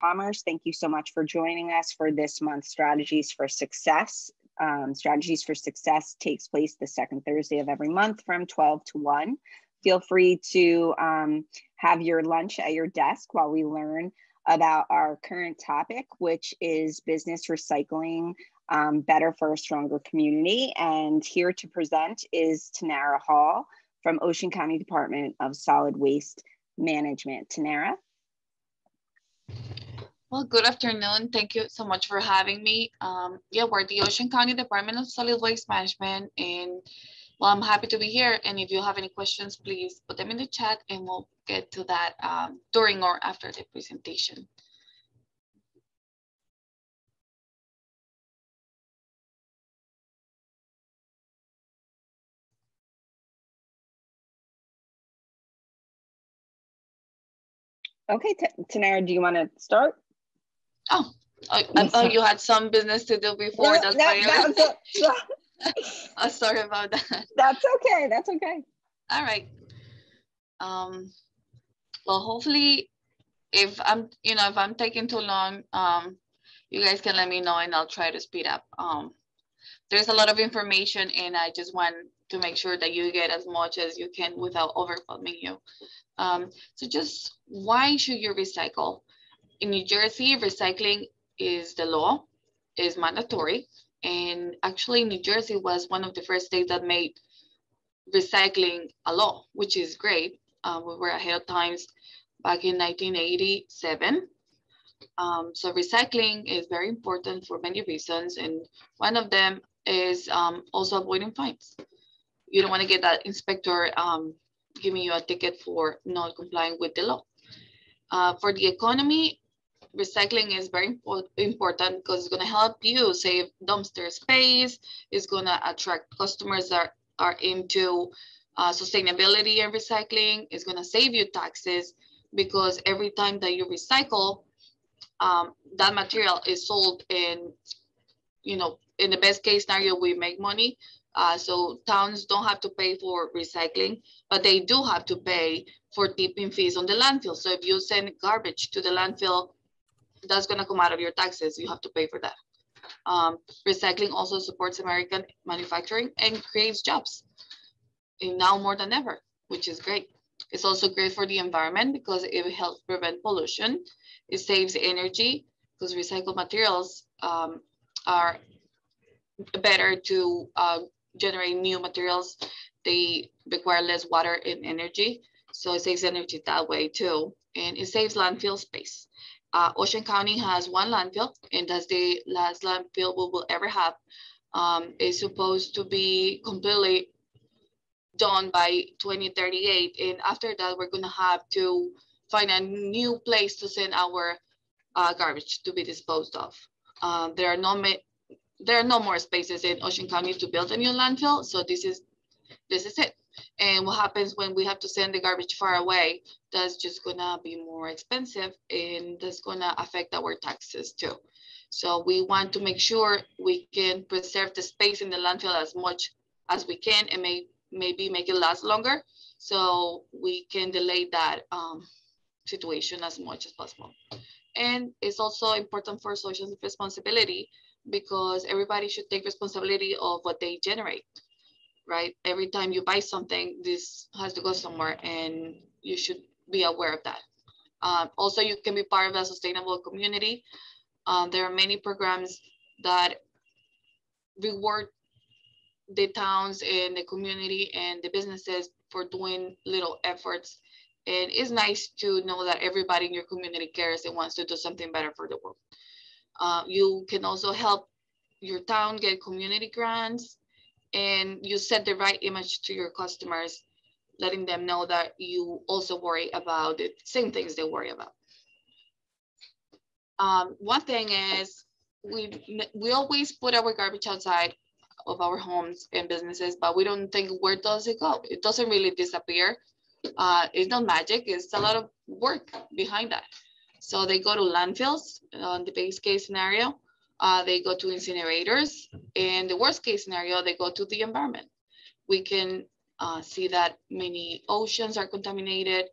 Commerce. Thank you so much for joining us for this month's Strategies for Success. Um, Strategies for Success takes place the second Thursday of every month from 12 to 1. Feel free to um, have your lunch at your desk while we learn about our current topic, which is business recycling um, better for a stronger community. And here to present is Tamara Hall from Ocean County Department of Solid Waste Management. Tanara? Well, good afternoon. Thank you so much for having me. Um, yeah, we're the Ocean County Department of Solid Waste Management, and well, I'm happy to be here. And if you have any questions, please put them in the chat and we'll get to that um, during or after the presentation. Okay, Tamara, do you want to start? Oh, I, I thought you had some business to do before. No, that's no, why that was I'm sorry about that. That's okay. That's okay. All right. Um, well, hopefully, if I'm, you know, if I'm taking too long, um, you guys can let me know and I'll try to speed up. Um, there's a lot of information and I just want to make sure that you get as much as you can without overwhelming you. Um, so just why should you recycle? In New Jersey, recycling is the law, is mandatory. And actually New Jersey was one of the first states that made recycling a law, which is great. Uh, we were ahead of times back in 1987. Um, so recycling is very important for many reasons. And one of them is um, also avoiding fines. You don't want to get that inspector um, giving you a ticket for not complying with the law. Uh, for the economy, recycling is very impo important because it's going to help you save dumpster space. It's going to attract customers that are into uh, sustainability and recycling. It's going to save you taxes because every time that you recycle, um, that material is sold in, you know, in the best case scenario, we make money. Uh, so towns don't have to pay for recycling, but they do have to pay for tipping fees on the landfill. So if you send garbage to the landfill, that's going to come out of your taxes. You have to pay for that. Um, recycling also supports American manufacturing and creates jobs and now more than ever, which is great. It's also great for the environment because it helps prevent pollution. It saves energy because recycled materials um, are better to uh, generate new materials, they require less water and energy. So it saves energy that way too. And it saves landfill space. Uh, Ocean County has one landfill and that's the last landfill we will ever have. Um, it's supposed to be completely done by 2038. And after that, we're gonna have to find a new place to send our uh, garbage to be disposed of. Uh, there are no there are no more spaces in Ocean County to build a new landfill. So this is this is it. And what happens when we have to send the garbage far away? That's just gonna be more expensive and that's gonna affect our taxes too. So we want to make sure we can preserve the space in the landfill as much as we can and may, maybe make it last longer. So we can delay that um, situation as much as possible. And it's also important for social responsibility because everybody should take responsibility of what they generate, right? Every time you buy something, this has to go somewhere and you should be aware of that. Um, also, you can be part of a sustainable community. Um, there are many programs that reward the towns and the community and the businesses for doing little efforts. And it's nice to know that everybody in your community cares and wants to do something better for the world. Uh, you can also help your town get community grants and you set the right image to your customers, letting them know that you also worry about the same things they worry about. Um, one thing is we, we always put our garbage outside of our homes and businesses, but we don't think where does it go? It doesn't really disappear. Uh, it's not magic, it's a lot of work behind that. So they go to landfills on the base case scenario. Uh, they go to incinerators. In the worst case scenario, they go to the environment. We can uh, see that many oceans are contaminated.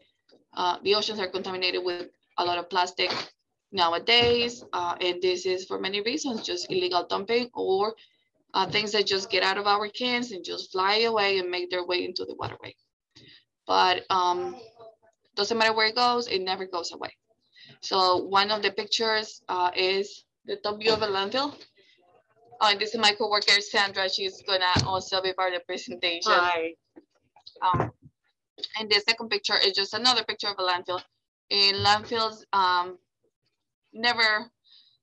Uh, the oceans are contaminated with a lot of plastic nowadays. Uh, and this is for many reasons, just illegal dumping or uh, things that just get out of our cans and just fly away and make their way into the waterway. But um, doesn't matter where it goes, it never goes away. So one of the pictures uh, is the top view of a landfill. Oh, and this is my coworker, Sandra. She's gonna also be part of the presentation. Hi. Um, and the second picture is just another picture of a landfill. In landfills, um, never,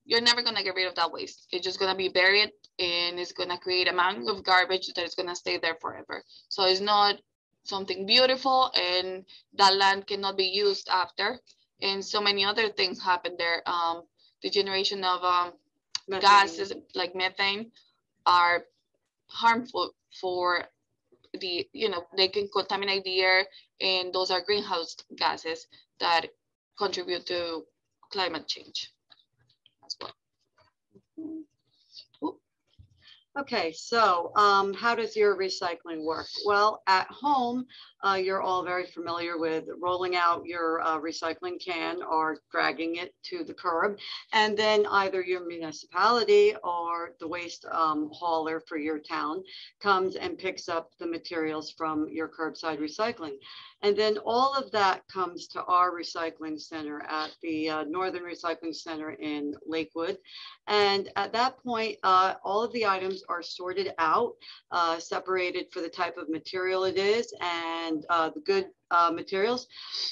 you're never gonna get rid of that waste. It's just gonna be buried and it's gonna create a mountain of garbage that is gonna stay there forever. So it's not something beautiful and that land cannot be used after. And so many other things happen there. Um, the generation of um, gases like methane are harmful for the, you know, they can contaminate the air and those are greenhouse gases that contribute to climate change as well. Okay, so um, how does your recycling work? Well, at home, uh, you're all very familiar with rolling out your uh, recycling can or dragging it to the curb. And then either your municipality or the waste um, hauler for your town comes and picks up the materials from your curbside recycling. And then all of that comes to our recycling center at the uh, Northern Recycling Center in Lakewood. And at that point, uh, all of the items are sorted out, uh, separated for the type of material it is, and uh, the good uh, materials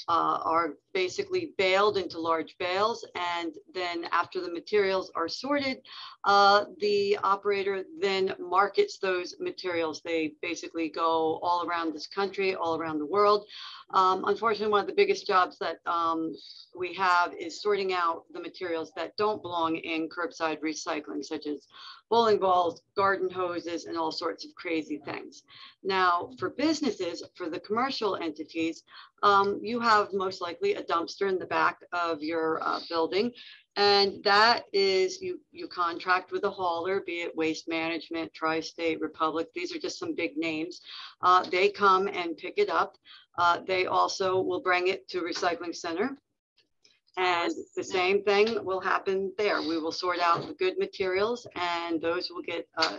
uh, are basically baled into large bales. And then after the materials are sorted, uh, the operator then markets those materials. They basically go all around this country, all around the world. Um, unfortunately, one of the biggest jobs that um, we have is sorting out the materials that don't belong in curbside recycling, such as bowling balls, garden hoses, and all sorts of crazy things. Now, for businesses, for the commercial entities, um, you have most likely a dumpster in the back of your uh, building. And that is you, you contract with a hauler, be it Waste Management, Tri-State, Republic. These are just some big names. Uh, they come and pick it up. Uh, they also will bring it to Recycling Center and the same thing will happen there. We will sort out the good materials and those will get uh,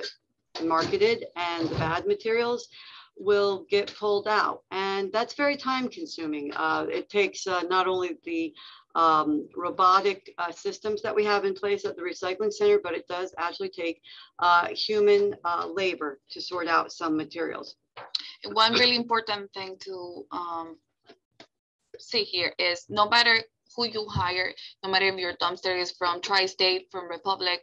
marketed and the bad materials will get pulled out. And that's very time consuming. Uh, it takes uh, not only the um, robotic uh, systems that we have in place at the recycling center, but it does actually take uh, human uh, labor to sort out some materials. One really important thing to um, see here is no matter who you hire, no matter if your dumpster is from Tri-State, from Republic,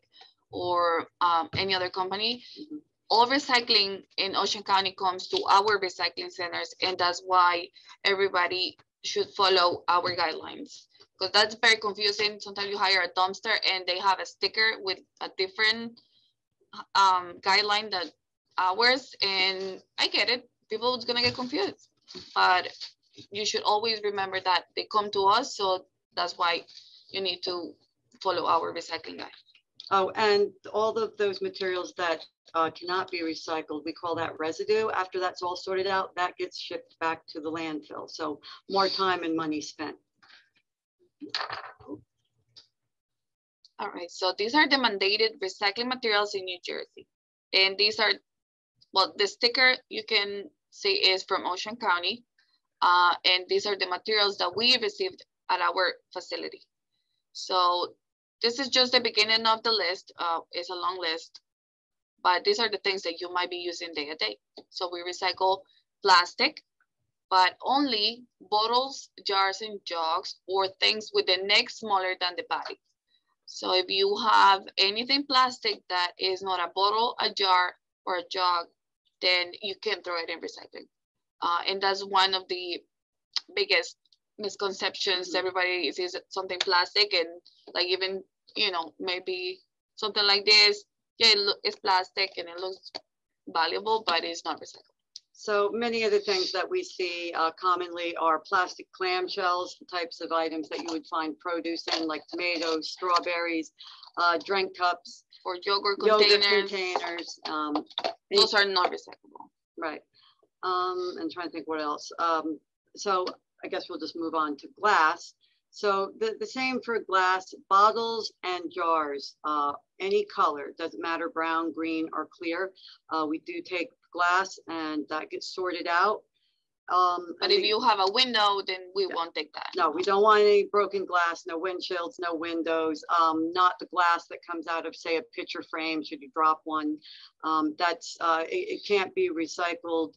or um, any other company, mm-hmm. All recycling in Ocean County comes to our recycling centers, and that's why everybody should follow our guidelines. Because that's very confusing. Sometimes you hire a dumpster and they have a sticker with a different um, guideline than ours, and I get it. People is gonna get confused, but you should always remember that they come to us so that's why you need to follow our recycling guide. Oh, and all of those materials that uh, cannot be recycled, we call that residue. After that's all sorted out, that gets shipped back to the landfill. So more time and money spent. All right, so these are the mandated recycling materials in New Jersey. And these are, well, the sticker you can see is from Ocean County. Uh, and these are the materials that we received at our facility. So this is just the beginning of the list. Uh, it's a long list, but these are the things that you might be using day to day. So we recycle plastic, but only bottles, jars, and jugs, or things with the neck smaller than the body. So if you have anything plastic that is not a bottle, a jar, or a jug, then you can throw it in recycling. Uh, and that's one of the biggest misconceptions. Everybody sees something plastic and like even, you know, maybe something like this, yeah, it it's plastic and it looks valuable, but it's not recyclable. So many of the things that we see uh, commonly are plastic clamshells, the types of items that you would find produce in, like tomatoes, strawberries, uh, drink cups, or yogurt containers. Yogurt containers. Um, Those are not recyclable. Right. Um, and trying to think what else. Um, so I guess we'll just move on to glass. So the, the same for glass bottles and jars, uh, any color, doesn't matter brown, green, or clear. Uh, we do take glass and that gets sorted out. Um, But if you have a window, then we won't take that. no, we don't want any broken glass, no windshields, no windows, um, not the glass that comes out of, say, a picture frame, should you drop one. Um, that's, uh, it, it can't be recycled.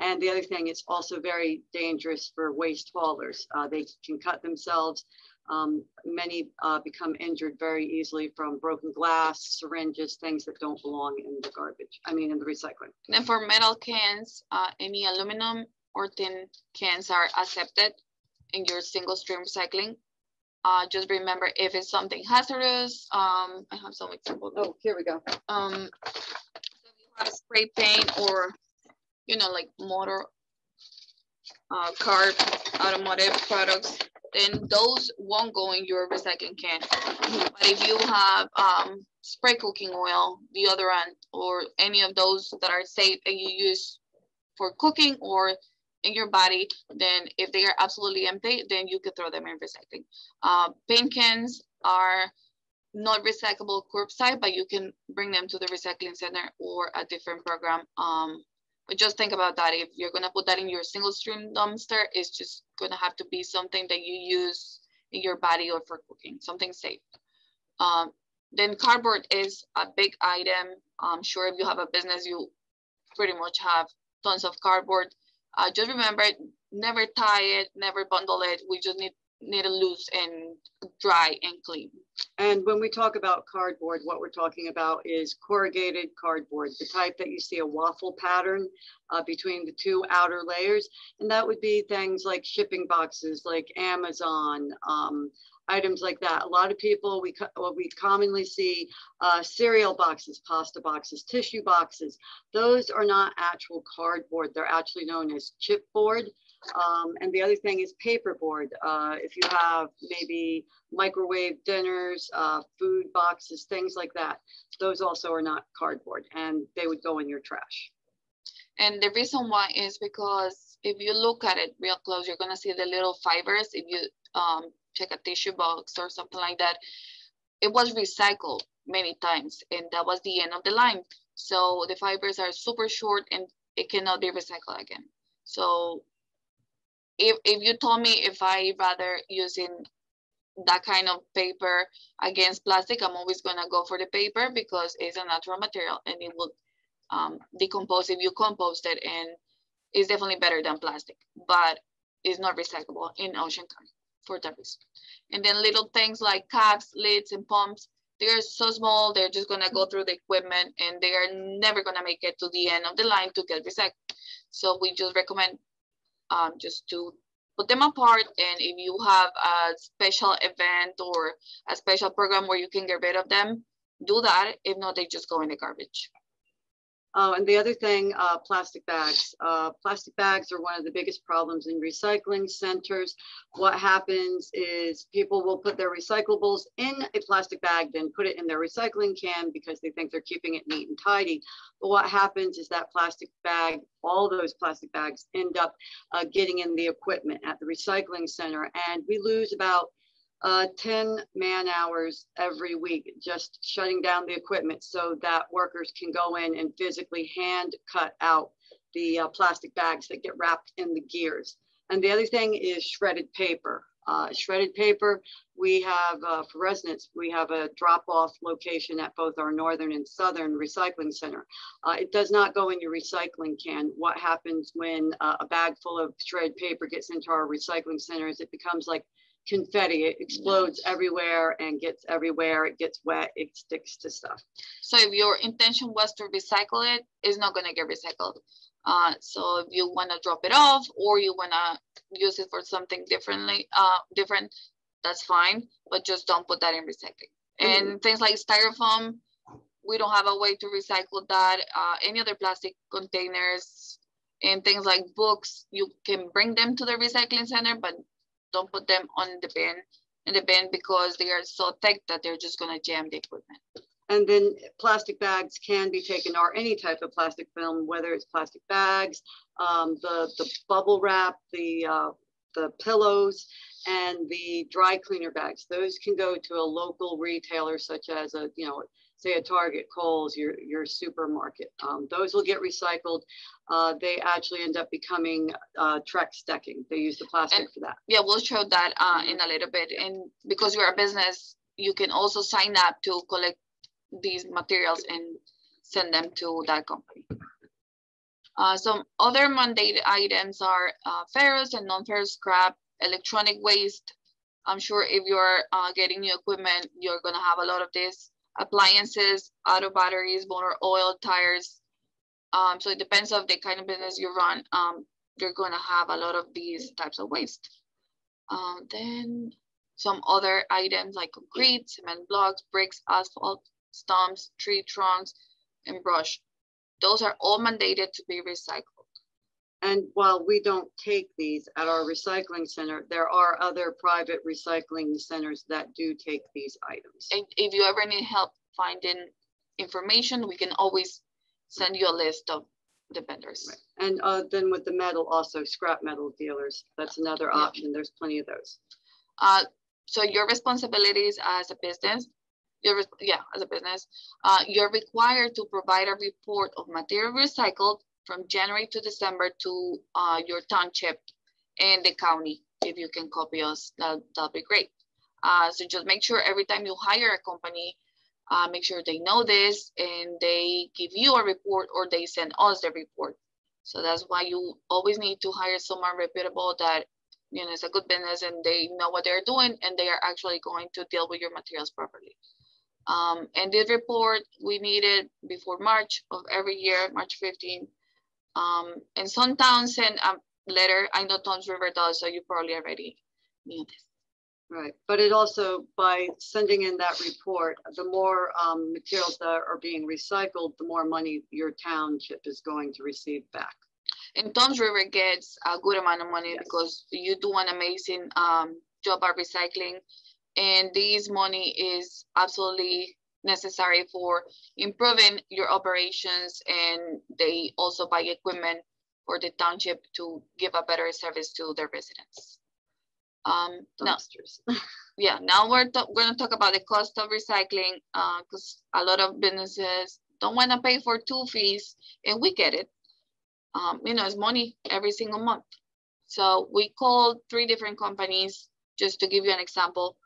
And the other thing, it's also very dangerous for waste haulers. Uh, they can cut themselves. Um, many uh, become injured very easily from broken glass, syringes, things that don't belong in the garbage, I mean, in the recycling. Then for metal cans, uh, any aluminum or tin cans are accepted in your single stream recycling. Uh, just remember if it's something hazardous, um, I have some examples. Oh, here we go. Um, if you have spray paint or, you know, like motor, uh, car, automotive products, then those won't go in your recycling can. But if you have um, spray cooking oil, deodorant, or any of those that are safe and you use for cooking or in your body, then if they are absolutely empty, then you could throw them in recycling. Uh, paint cans are not recyclable curbside, but you can bring them to the recycling center or a different program. Um, but just think about that. If you're gonna put that in your single stream dumpster, it's just gonna have to be something that you use in your body or for cooking, something safe. Um, then cardboard is a big item. I'm sure if you have a business, you pretty much have tons of cardboard. Uh, just remember, never tie it, never bundle it. We just need need it loose and dry and clean. And when we talk about cardboard, what we're talking about is corrugated cardboard, the type that you see a waffle pattern uh, between the two outer layers. And that would be things like shipping boxes, like Amazon, um, items like that. A lot of people, we, what we commonly see uh, cereal boxes, pasta boxes, tissue boxes. Those are not actual cardboard. They're actually known as chipboard. Um, and the other thing is paperboard. Uh, if you have maybe microwave dinners, uh, food boxes, things like that, those also are not cardboard and they would go in your trash. And the reason why is because if you look at it real close, you're gonna see the little fibers. If you um, check a tissue box or something like that, it was recycled many times and that was the end of the line. So the fibers are super short and it cannot be recycled again. So if, if you told me if I rather using that kind of paper against plastic, I'm always gonna go for the paper because it's a natural material and it will um, decompose if you compost it and it's definitely better than plastic, but it's not recyclable in Ocean County for that reason. And then little things like caps, lids, and pumps, they're so small, they're just gonna go through the equipment and they are never gonna make it to the end of the line to get recycled. So we just recommend um, just to put them apart. And if you have a special event or a special program where you can get rid of them, do that. If not, they just go in the garbage. Uh, and the other thing, uh, plastic bags. Uh, plastic bags are one of the biggest problems in recycling centers. What happens is people will put their recyclables in a plastic bag, then put it in their recycling can because they think they're keeping it neat and tidy. But what happens is that plastic bag, all those plastic bags end up uh, getting in the equipment at the recycling center. And we lose about uh, 10 man hours every week just shutting down the equipment so that workers can go in and physically hand cut out the uh, plastic bags that get wrapped in the gears. And the other thing is shredded paper. Uh, shredded paper, we have uh, for residents, we have a drop off location at both our northern and southern recycling center. Uh, it does not go in your recycling can. What happens when uh, a bag full of shredded paper gets into our recycling center is it becomes like confetti. It explodes everywhere and gets everywhere. It gets wet. It sticks to stuff. So if your intention was to recycle it, it's not going to get recycled. Uh, so if you want to drop it off or you want to use it for something differently, uh, different, that's fine. But just don't put that in recycling. And mm-hmm. things like styrofoam, we don't have a way to recycle that. Uh, any other plastic containers and things like books, you can bring them to the recycling center, but don't put them on the bin in the bin because they are so thick that they're just going to jam the equipment. And then plastic bags can be taken, or any type of plastic film, whether it's plastic bags, um, the the bubble wrap, the uh, the pillows, and the dry cleaner bags. Those can go to a local retailer such as a, you know, say a Target, Kohl's, your, your supermarket. Um, those will get recycled. Uh, they actually end up becoming uh, Trex decking. They use the plastic And- for that. Yeah, we'll show that uh, in a little bit. And because you're a business, you can also sign up to collect these materials and send them to that company. Uh, some other mandated items are uh, ferrous and non-ferrous scrap, electronic waste. I'm sure if you're uh, getting new equipment, you're gonna have a lot of this. Appliances, auto batteries, motor oil, tires. Um, so it depends of the kind of business you run. Um, you're gonna have a lot of these types of waste. Um, then some other items like concrete, cement blocks, bricks, asphalt, stumps, tree trunks, and brush. Those are all mandated to be recycled. And while we don't take these at our recycling center, there are other private recycling centers that do take these items. And if you ever need help finding information, we can always send you a list of the vendors. Right. And uh, then with the metal, also scrap metal dealers, that's another Yeah. option. There's plenty of those. Uh, so your responsibilities as a business, your, yeah, as a business, uh, you're required to provide a report of material recycled from January to December to uh, your township and the county. If you can copy us, that, that'll be great. Uh, so just make sure every time you hire a company, uh, make sure they know this and they give you a report or they send us the report. So that's why you always need to hire someone reputable that you know, it's a good business and they know what they're doing and they are actually going to deal with your materials properly. Um, and this report, we need it before March of every year, March 15. Um, and some towns send a letter. I know Toms River does, so you probably already knew this. Right. But it also, by sending in that report, the more um, materials that are being recycled, the more money your township is going to receive back. And Toms River gets a good amount of money Yes. because you do an amazing um, job at recycling. And this money is absolutely necessary for improving your operations. And they also buy equipment for the township to give a better service to their residents. Um, now, yeah, now we're, we're gonna talk about the cost of recycling, uh, cause a lot of businesses don't wanna pay for two fees and we get it. Um, you know, it's money every single month. So we called three different companies, just to give you an example.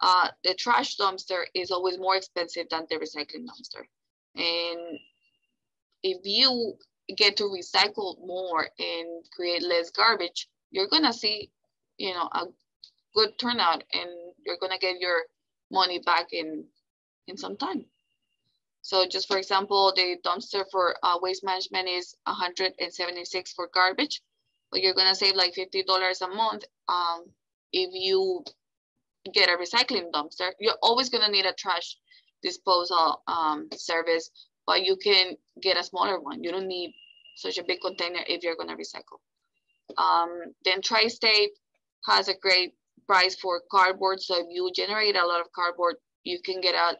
Uh, the trash dumpster is always more expensive than the recycling dumpster. And if you get to recycle more and create less garbage, you're gonna see, you know, a good turnout and you're gonna get your money back in in some time. So just for example, the dumpster for uh, waste management is 176 for garbage, but you're gonna save like $50 a month um, if you get a recycling dumpster. You're always gonna need a trash disposal um, service, but you can get a smaller one. You don't need such a big container if you're gonna recycle. Um, then Tri-State has a great price for cardboard. So if you generate a lot of cardboard, you can get a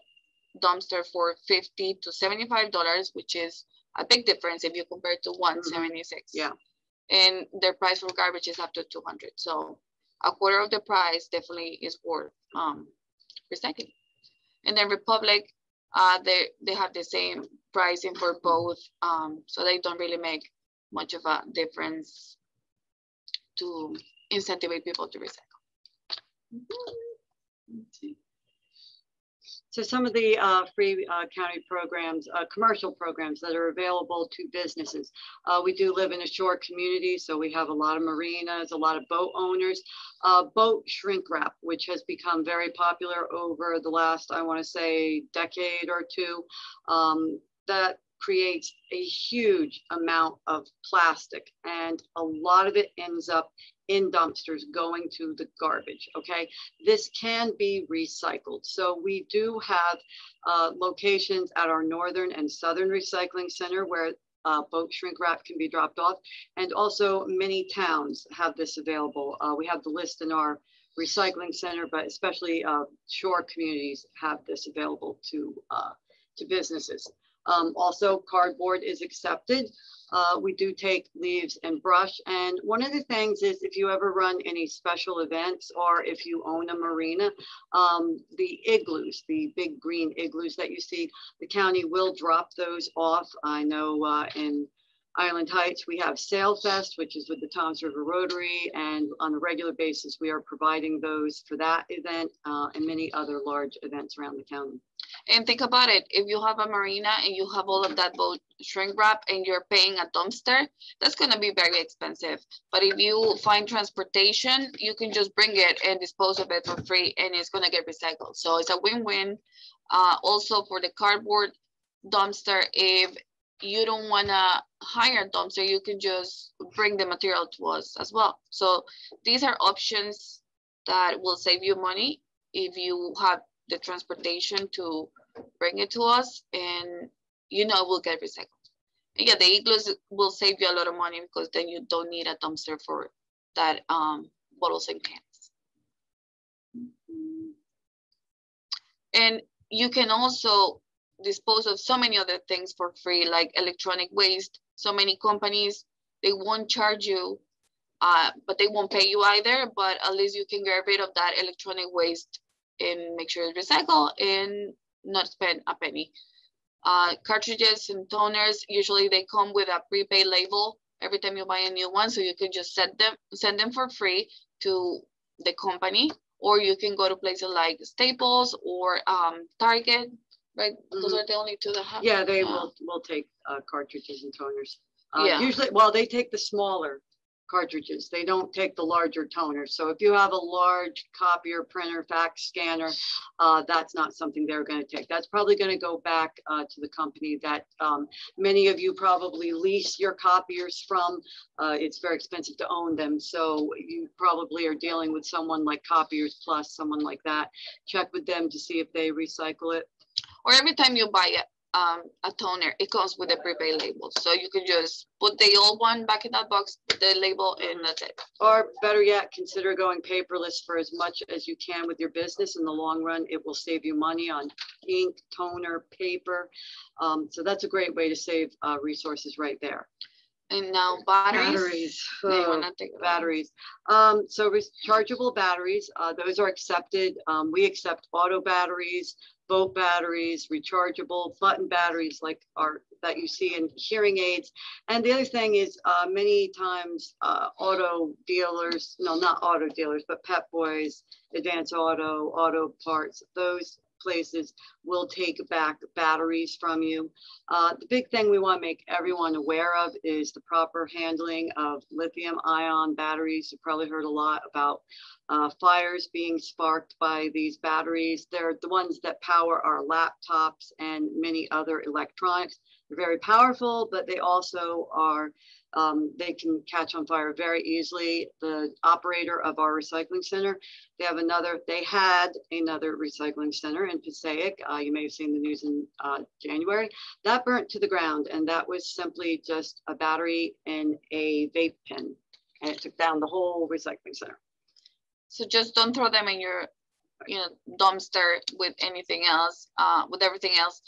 dumpster for 50 to 75 dollars, which is a big difference if you compare it to 176. Yeah. And their price for garbage is up to 200. So a quarter of the price definitely is worth um, recycling. And then Republic, uh, they they have the same pricing for both, um, so they don't really make much of a difference to incentivize people to recycle. Let's see. So some of the uh, free uh, county programs, uh, commercial programs that are available to businesses. Uh, we do live in a shore community, so we have a lot of marinas, a lot of boat owners. Uh, boat shrink wrap, which has become very popular over the last, I want to say, decade or two. Um, that creates a huge amount of plastic, and a lot of it ends up in dumpsters going to the garbage. Okay this can be recycled. So we do have uh, locations at our northern and southern recycling center where uh, boat shrink wrap can be dropped off. And also many towns have this available. Uh, we have the list in our recycling center, but especially uh, shore communities have this available to, uh, to businesses. Um, also, cardboard is accepted. Uh, we do take leaves and brush. And one of the things is if you ever run any special events or if you own a marina, um, the igloos, the big green igloos that you see, the county will drop those off. I know uh, in Island Heights, we have Sail Fest, which is with the Toms River Rotary, and on a regular basis, we are providing those for that event uh, and many other large events around the county. And think about it, if you have a marina and you have all of that boat shrink wrap and you're paying a dumpster, that's gonna be very expensive. But if you find transportation, you can just bring it and dispose of it for free and it's gonna get recycled. So it's a win-win. Uh, also for the cardboard dumpster, if you don't wanna hire a dumpster, you can just bring the material to us as well. So these are options that will save you money if you have the transportation to bring it to us and you know we'll get recycled. And yeah, the igloos will save you a lot of money because then you don't need a dumpster for that um, bottles and cans. And you can also dispose of so many other things for free, like electronic waste. So many companies, they won't charge you, uh, but they won't pay you either, but at least you can get rid of that electronic waste and make sure it's recycled and not spend a penny. Uh, cartridges and toners, usually they come with a prepaid label every time you buy a new one. So you can just send them, send them for free to the company, or you can go to places like Staples or um, Target, right? Mm-hmm. Those are the only two that have. Yeah, they uh, will, will take uh, cartridges and toners. Uh, yeah. Usually, well, they take the smaller cartridges. They don't take the larger toner. So if you have a large copier, printer, fax scanner, uh, that's not something they're going to take. That's probably going to go back uh, to the company that um, many of you probably lease your copiers from. Uh, it's very expensive to own them. So you probably are dealing with someone like Copiers Plus, someone like that. Check with them to see if they recycle it. Or every time you buy it, um, a toner, it comes with a prepaid label. So you can just put the old one back in that box, put the label, and that's it. Or better yet, consider going paperless for as much as you can with your business. In the long run, it will save you money on ink, toner, paper. Um, so that's a great way to save uh, resources right there. And now batteries. Batteries. Oh, batteries. Um, so rechargeable batteries, uh, those are accepted. Um, we accept auto batteries, boat batteries, rechargeable button batteries like are that you see in hearing aids. And the other thing is uh, many times uh, auto dealers, no, not auto dealers, but Pep Boys, Advance Auto, Auto Parts, those places will take back batteries from you. Uh, the big thing we want to make everyone aware of is the proper handling of lithium ion batteries. You've probably heard a lot about uh, fires being sparked by these batteries. They're the ones that power our laptops and many other electronics. Very powerful, but they also are um, they can catch on fire very easily. The operator of our recycling center, they have another, they had another recycling center in Passaic. Uh, you may have seen the news in uh, January. That burnt to the ground, and that was simply just a battery and a vape pen, and it took down the whole recycling center. So just don't throw them in your you know dumpster with anything else uh, with everything else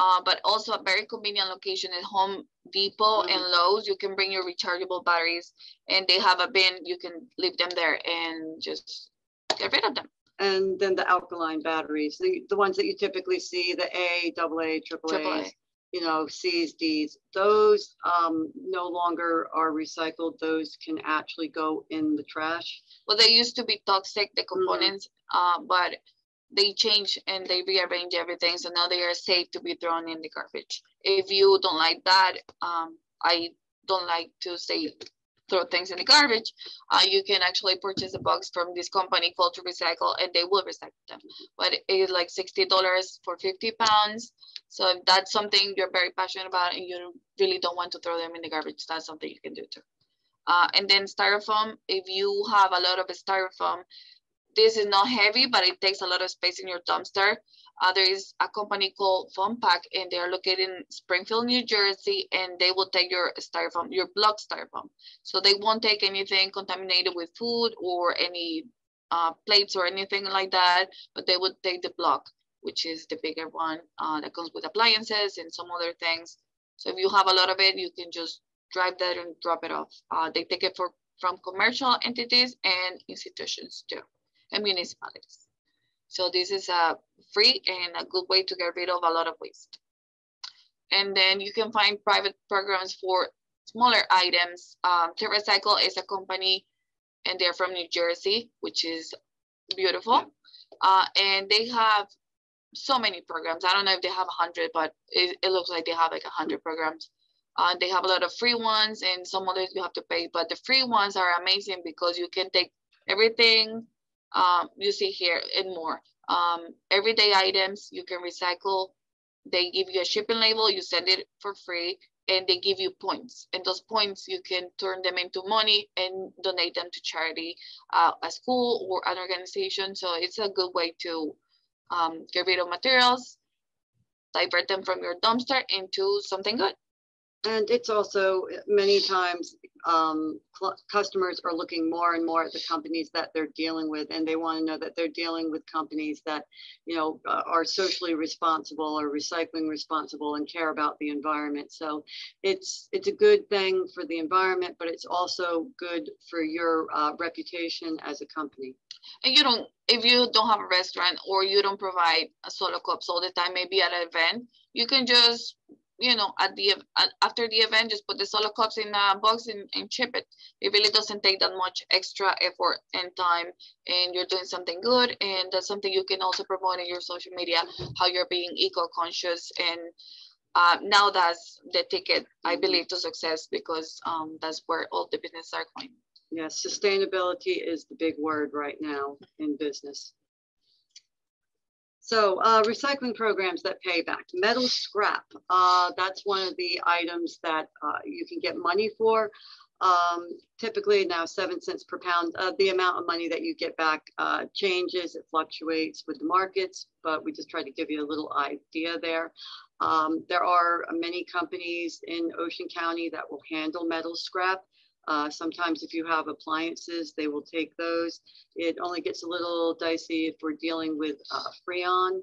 uh, but also a very convenient location at Home Depot mm-hmm. and Lowe's. You can bring your rechargeable batteries and they have a bin. You can leave them there and just get rid of them. And then the alkaline batteries, the, the ones that you typically see, the A, double A, triple A, you know, C's, D's, those um, no longer are recycled. Those can actually go in the trash. Well, they used to be toxic, the mm-hmm. components, mm-hmm. uh, but they change and they rearrange everything. So now they are safe to be thrown in the garbage. If you don't like that, um, I don't like to say throw things in the garbage. Uh, you can actually purchase a box from this company called to recycle and they will recycle them. But it's like $60 for 50 pounds. So if that's something you're very passionate about and you really don't want to throw them in the garbage, that's something you can do too. Uh, and then styrofoam, if you have a lot of styrofoam, this is not heavy, but it takes a lot of space in your dumpster. Uh, there is a company called Foam Pack, and they are located in Springfield, New Jersey, and they will take your styrofoam, your block styrofoam. So they won't take anything contaminated with food or any uh, plates or anything like that, but they would take the block. which is the bigger one uh, that comes with appliances and some other things. So if you have a lot of it, you can just drive that and drop it off. Uh, they take it for from commercial entities and institutions too, and municipalities. So this is a free and a good way to get rid of a lot of waste. And then you can find private programs for smaller items. Um, TerraCycle is a company and they're from New Jersey, which is beautiful. Uh, and they have so many programs. I don't know if they have a hundred, but it, it, looks like they have like a hundred programs. Uh, they have a lot of free ones and some others you have to pay, but the free ones are amazing because you can take everything um, you see here and more. Um, everyday items you can recycle. They give you a shipping label, you send it for free, and they give you points. And those points you can turn them into money and donate them to charity, uh, a school or an organization. So it's a good way to um, get rid of materials, divert them from your dumpster into something good. And it's also many times um, customers are looking more and more at the companies that they're dealing with, and they want to know that they're dealing with companies that, you know, uh, are socially responsible or recycling responsible and care about the environment. So it's it's a good thing for the environment, but it's also good for your uh, reputation as a company. And you don't, if you don't have a restaurant or you don't provide a solo cups all the time, maybe at an event, you can just you know, at the after the event, just put the solo cups in a box and, and ship it. It really doesn't take that much extra effort and time, and you're doing something good, and that's something you can also promote in your social media, how you're being eco-conscious, and uh, now that's the ticket, I believe, to success because um, that's where all the businesses are going. Yes, sustainability is the big word right now in business. So uh, recycling programs that pay back. Metal scrap, uh, that's one of the items that uh, you can get money for. Um, typically now seven cents per pound. Uh, the amount of money that you get back uh, changes, it fluctuates with the markets, but we just try to give you a little idea there. Um, there are many companies in Ocean County that will handle metal scrap. Uh, sometimes if you have appliances, they will take those. It only gets a little dicey if we're dealing with uh, Freon.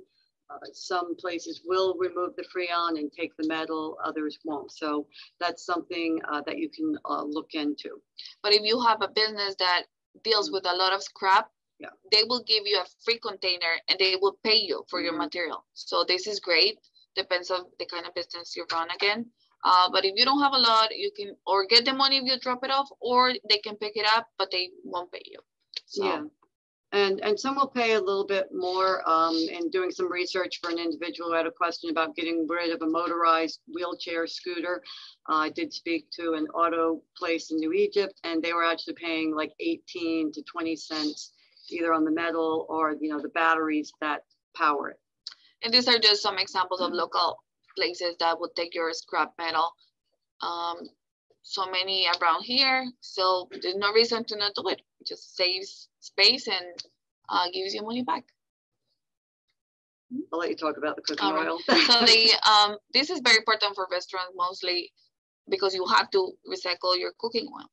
Uh, some places will remove the Freon and take the metal, others won't. So that's something uh, that you can uh, look into. But if you have a business that deals with a lot of scrap, yeah. they will give you a free container and they will pay you for mm -hmm. your mm-hmm. material. So this is great. Depends on the kind of business you run again. Uh, but if you don't have a lot, you can or get the money if you drop it off, or they can pick it up, but they won't pay you. So. Yeah. And, and some will pay a little bit more um, in doing some research for an individual who had a question about getting rid of a motorized wheelchair scooter. Uh, I did speak to an auto place in New Egypt and they were actually paying like 18 to 20 cents either on the metal or you know the batteries that power it. And these are just some examples of local places that would take your scrap metal. Um, so many around here, so there's no reason to not do it. it just saves space and uh, gives you money back. I'll let you talk about the cooking oil. so the um, this is very important for restaurants mostly because you have to recycle your cooking oil,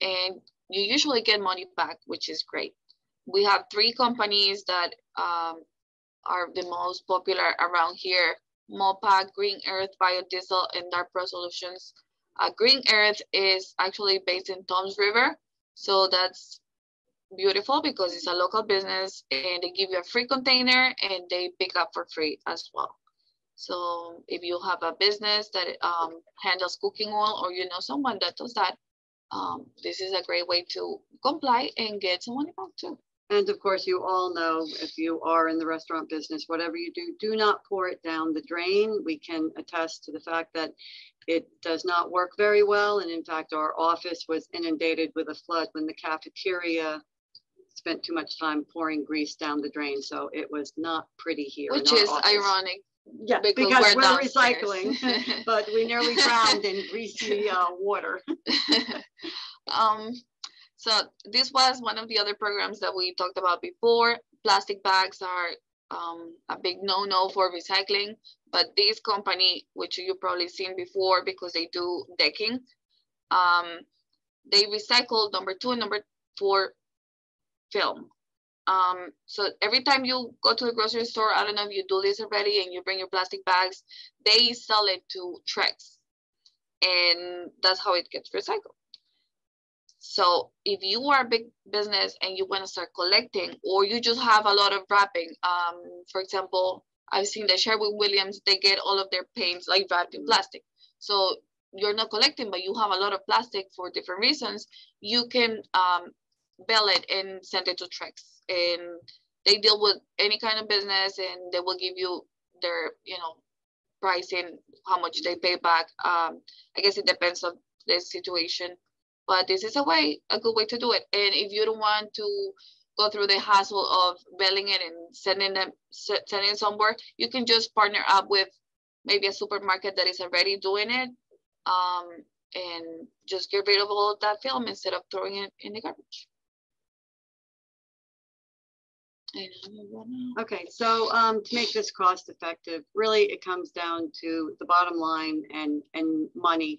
and you usually get money back, which is great. We have three companies that um, are the most popular around here MOPA, Green Earth, Biodiesel, and DAR PRO Solutions. Uh, Green Earth is actually based in Toms River. So that's beautiful because it's a local business and they give you a free container and they pick up for free as well. So if you have a business that um, handles cooking oil or you know someone that does that, um, this is a great way to comply and get some money back too. And of course, you all know if you are in the restaurant business, whatever you do, do not pour it down the drain. We can attest to the fact that it does not work very well. And in fact, our office was inundated with a flood when the cafeteria spent too much time pouring grease down the drain. So it was not pretty here. Which is office. ironic. Yeah, because, because we're, we're recycling, but we nearly drowned in greasy uh, water. um, so this was one of the other programs that we talked about before. Plastic bags are um, a big no-no for recycling, but this company, which you've probably seen before because they do decking, um, they recycle number two and number four film. Um, so every time you go to the grocery store, I don't know if you do this already and you bring your plastic bags, they sell it to Trex. And that's how it gets recycled. So if you are a big business and you want to start collecting, or you just have a lot of wrapping, um, for example, I've seen that Sherwin Williams, they get all of their paints like wrapped in plastic. So you're not collecting, but you have a lot of plastic for different reasons. You can um, bill it and send it to Trex, and they deal with any kind of business, and they will give you their, you know, pricing, how much they pay back. Um, I guess it depends on the situation, but this is a way, a good way to do it. And if you don't want to go through the hassle of billing it and sending them sending it somewhere, you can just partner up with maybe a supermarket that is already doing it um, and just get rid of all of that film instead of throwing it in the garbage. Okay, so um, to make this cost effective, really it comes down to the bottom line and, and money.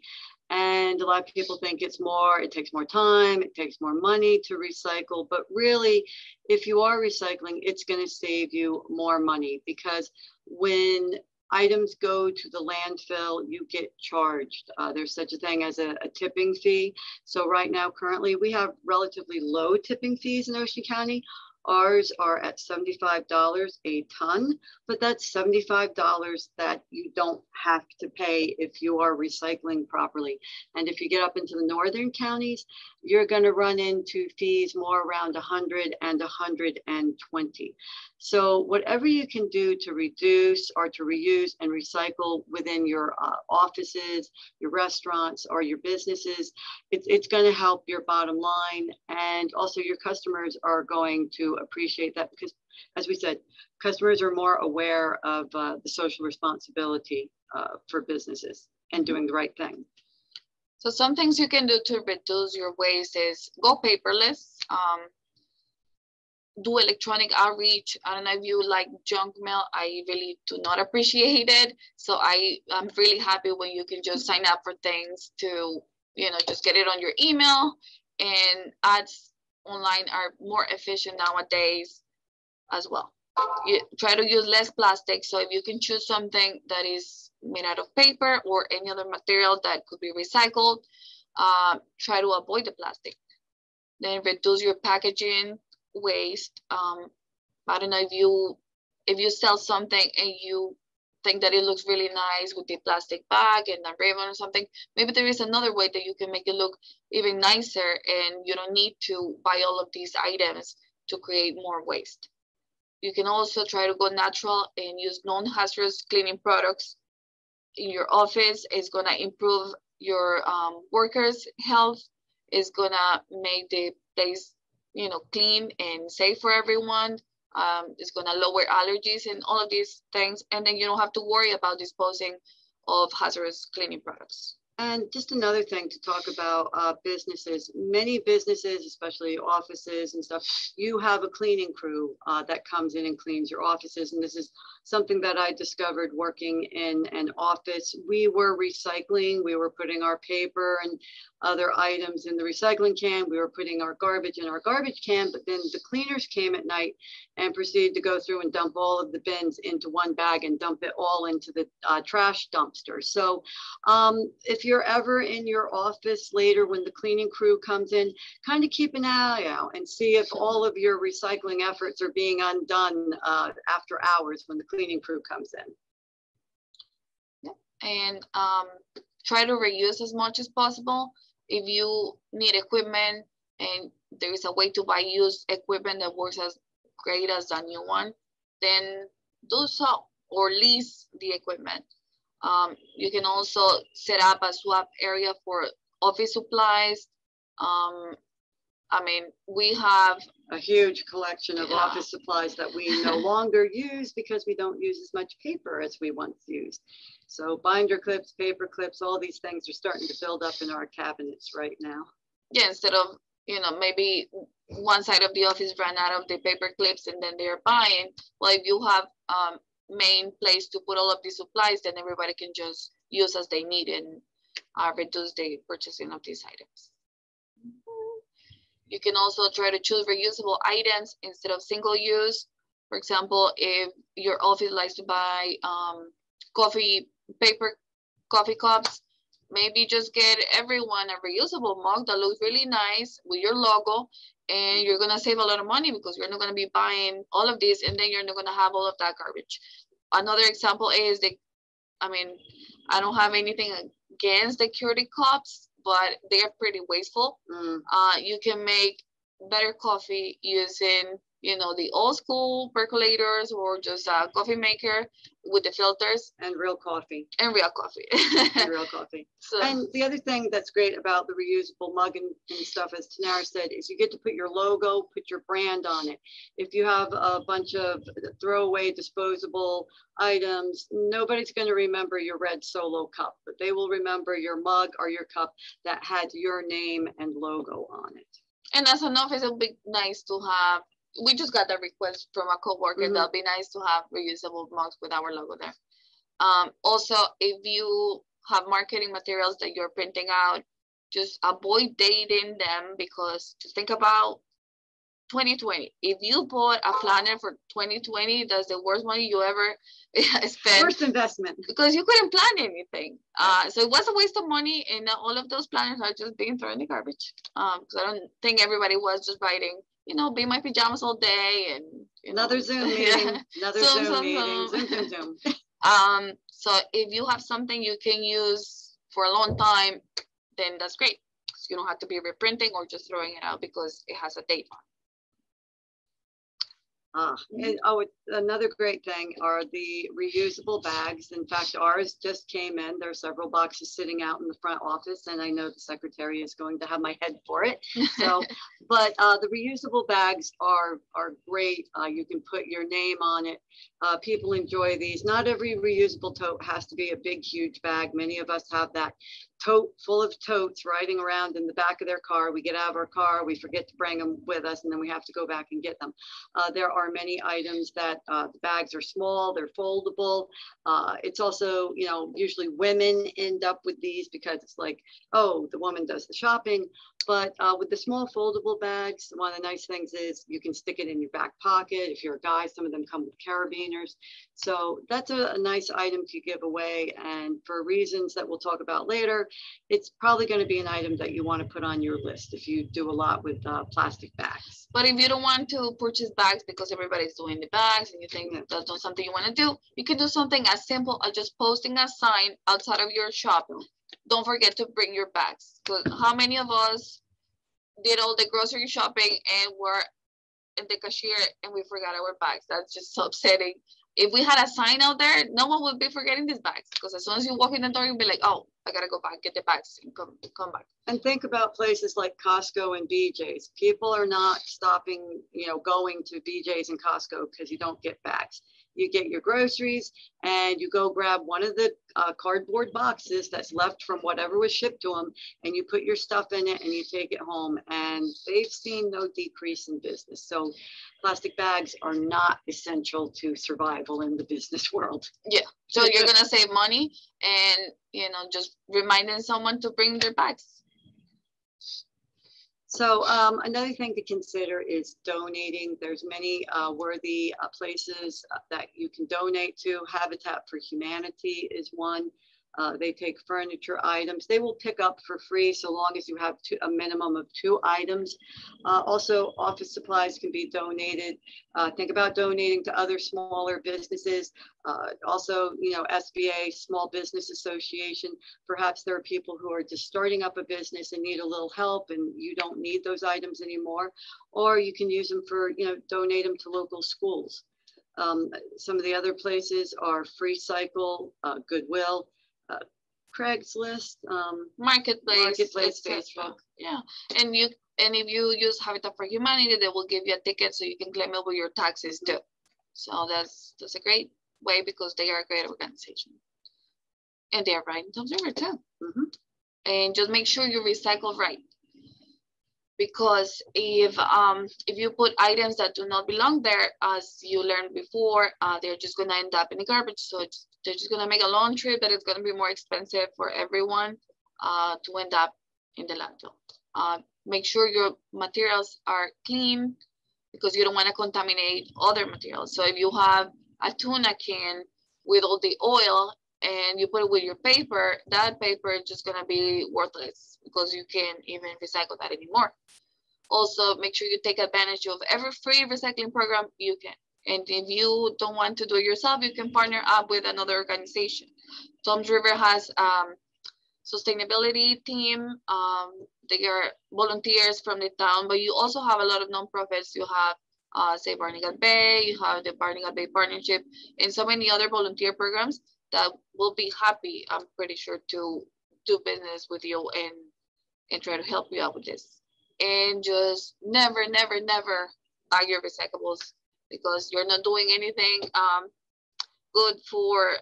And a lot of people think it's more, it takes more time, it takes more money to recycle. But really, if you are recycling, it's going to save you more money because when items go to the landfill, you get charged. Uh, there's such a thing as a, a, tipping fee. So right now, currently, we have relatively low tipping fees in Ocean County. Ours are at $75 a ton, but that's $75 that you don't have to pay if you are recycling properly. And if you get up into the northern counties, you're going to run into fees more around 100 and 120. So whatever you can do to reduce or to reuse and recycle within your uh, offices, your restaurants, or your businesses, it's, it's going to help your bottom line. And also your customers are going to appreciate that because as we said, customers are more aware of uh, the social responsibility uh, for businesses and doing the right thing. So some things you can do to reduce your waste is go paperless. Um, do electronic outreach. I don't know if you like junk mail. I really do not appreciate it. So I, I'm really happy when you can just sign up for things to, you know, just get it on your email. And ads online are more efficient nowadays as well. You try to use less plastic. So if you can choose something that is made out of paper or any other material that could be recycled, uh, try to avoid the plastic. Then reduce your packaging waste. Um, I don't know if you if you sell something and you think that it looks really nice with the plastic bag and a ribbon or something, maybe there is another way that you can make it look even nicer and you don't need to buy all of these items to create more waste. You can also try to go natural and use non-hazardous cleaning products in your office. It's gonna improve your um, workers' health. It's gonna make the place you know, clean and safe for everyone. Um, it's gonna lower allergies and all of these things. And then you don't have to worry about disposing of hazardous cleaning products. And just another thing to talk about uh, businesses. Many businesses, especially offices and stuff, you have a cleaning crew uh, that comes in and cleans your offices. And this is something that I discovered working in an office. We were recycling, we were putting our paper and other items in the recycling can. We were putting our garbage in our garbage can, but then the cleaners came at night and proceeded to go through and dump all of the bins into one bag and dump it all into the uh, trash dumpster. So um, if you're ever in your office later when the cleaning crew comes in, kind of keep an eye out and see if all of your recycling efforts are being undone uh, after hours when the cleaning crew comes in. Yeah. And um, try to reuse as much as possible. If you need equipment and there is a way to buy used equipment that works as great as the new one, then do so or lease the equipment. Um, you can also set up a swap area for office supplies. Um, I mean, we have a huge collection of yeah. office supplies that we no longer use because we don't use as much paper as we once used. So binder clips, paper clips, all these things are starting to build up in our cabinets right now. Yeah, instead of, you know, maybe one side of the office ran out of the paper clips and then they're buying. Well, if you have um, main place to put all of these supplies, then everybody can just use as they need and uh, reduce the purchasing of these items. you can also try to choose reusable items instead of single use. For example, if your office likes to buy um, coffee paper coffee cups, maybe just get everyone a reusable mug that looks really nice with your logo and you're gonna save a lot of money because you're not gonna be buying all of this and then you're not gonna have all of that garbage. Another example is the, I mean, I don't have anything against the Keurig cups, but they're pretty wasteful. Mm. Uh, you can make better coffee using you know, the old school percolators or just a coffee maker with the filters. And real coffee. And real coffee. and real coffee. So, and the other thing that's great about the reusable mug and, and stuff, as Tamara said, is you get to put your logo, put your brand on it. If you have a bunch of throwaway disposable items, nobody's going to remember your red solo cup, but they will remember your mug or your cup that had your name and logo on it. And as an office, it would be nice to have we just got that request from a coworker. Mm-hmm. That'll be nice to have reusable mugs with our logo there. Um, also, if you have marketing materials that you're printing out, just avoid dating them because just think about 2020. If you bought a planner for 2020, that's the worst money you ever spent. Worst investment. Because you couldn't plan anything. Uh, so it was a waste of money, and all of those planners are just being thrown in the garbage. Um, because I don't think everybody was just writing you know, be in my pajamas all day and you know, another Zoom meeting, another Zoom, Zoom, meeting, Zoom, Zoom, Zoom. um, so if you have something you can use for a long time, then that's great. You don't have to be reprinting or just throwing it out because it has a date on. Uh, and, oh, another great thing are the reusable bags. In fact, ours just came in. There are several boxes sitting out in the front office, and I know the secretary is going to have my head for it. So, but uh, the reusable bags are are great. Uh, you can put your name on it. Uh, people enjoy these. Not every reusable tote has to be a big, huge bag. Many of us have that tote full of totes riding around in the back of their car. We get out of our car, we forget to bring them with us, and then we have to go back and get them. Uh, there are many items that uh, the bags are small, they're foldable. Uh, it's also, you know, usually women end up with these because it's like, oh, the woman does the shopping. But uh, with the small foldable bags, one of the nice things is you can stick it in your back pocket. If you're a guy, some of them come with carabiners. So that's a, a nice item to give away. And for reasons that we'll talk about later, it's probably going to be an item that you want to put on your list if you do a lot with uh, plastic bags. But if you don't want to purchase bags because everybody's doing the bags and you think that's not something you want to do, you can do something as simple as just posting a sign outside of your shop don't forget to bring your bags. Because how many of us did all the grocery shopping and were in the cashier and we forgot our bags? That's just so upsetting. If we had a sign out there, no one would be forgetting these bags because as soon as you walk in the door, you'll be like, oh, I gotta go back, get the bags and come come back. And think about places like Costco and BJ's. People are not stopping, you know, going to BJ's and Costco because you don't get bags you get your groceries and you go grab one of the uh, cardboard boxes that's left from whatever was shipped to them and you put your stuff in it and you take it home. And they've seen no decrease in business. So plastic bags are not essential to survival in the business world. Yeah. So you're gonna save money and you know just reminding someone to bring their bags so um, another thing to consider is donating. There's many uh, worthy uh, places uh, that you can donate to. Habitat for Humanity is one. Uh, they take furniture items. They will pick up for free so long as you have two, a minimum of two items. Uh, also, office supplies can be donated. Uh, think about donating to other smaller businesses. Uh, also, you know, SBA, Small Business Association. Perhaps there are people who are just starting up a business and need a little help and you don't need those items anymore. Or you can use them for, you know, donate them to local schools. Um, some of the other places are Free Cycle, uh, Goodwill, uh, Craigslist, um, Marketplace, Marketplace, Facebook. Yeah, and you and if you use Habitat for Humanity, they will give you a ticket so you can claim it with your taxes too. So that's that's a great way because they are a great organization, and they are right in Toms River too. Mm -hmm. And just make sure you recycle right because if um, if you put items that do not belong there, as you learned before, uh, they're just gonna end up in the garbage. So they're just gonna make a long trip that is gonna be more expensive for everyone uh, to end up in the landfill. Uh, make sure your materials are clean because you don't want to contaminate other materials. So if you have a tuna can with all the oil and you put it with your paper, that paper is just gonna be worthless because you can't even recycle that anymore. Also, make sure you take advantage of every free recycling program you can. And if you don't want to do it yourself, you can partner up with another organization. Toms River has um, sustainability team. Um, they are volunteers from the town, but you also have a lot of nonprofits. You have, uh, say, Barnegat Bay, you have the Barnegat Bay Partnership, and so many other volunteer programs that will be happy, I'm pretty sure, to do business with you and, and try to help you out with this. And just never, never, never buy your recyclables because you're not doing anything um, good for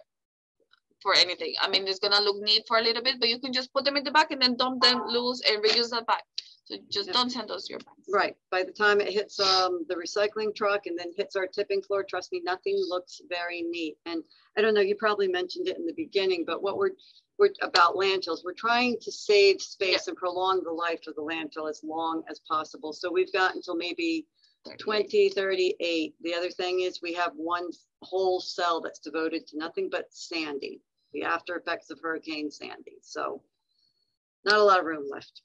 for anything. I mean, it's gonna look neat for a little bit, but you can just put them in the back and then dump them loose and reuse that back. So just don't send us your bags. Right. By the time it hits um, the recycling truck and then hits our tipping floor, trust me, nothing looks very neat. And I don't know, you probably mentioned it in the beginning, but what we're we're about landfills. We're trying to save space yeah. and prolong the life of the landfill as long as possible. So we've got until maybe 2038. The other thing is we have one whole cell that's devoted to nothing but Sandy, the after effects of Hurricane Sandy. So not a lot of room left.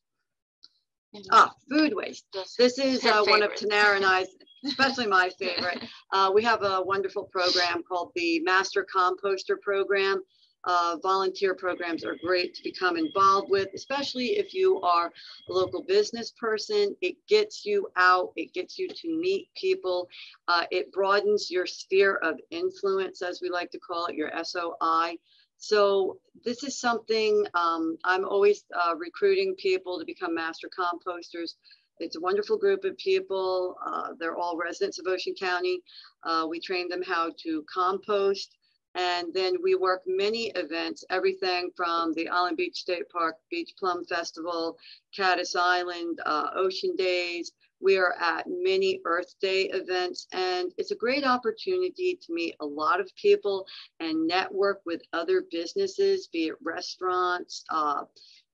Mm-hmm. Ah, food waste. This is uh, one of Tamara and I's, especially my favorite. Uh, we have a wonderful program called the Master Composter Program uh, volunteer programs are great to become involved with, especially if you are a local business person. It gets you out, it gets you to meet people, uh, it broadens your sphere of influence, as we like to call it, your SOI. So this is something um, I'm always uh, recruiting people to become master composters. It's a wonderful group of people. Uh, they're all residents of Ocean County. Uh, we train them how to compost, and then we work many events, everything from the Island Beach State Park Beach Plum Festival, Cattus Island, uh, Ocean Days. We are at many Earth Day events, and it's a great opportunity to meet a lot of people and network with other businesses, be it restaurants, uh,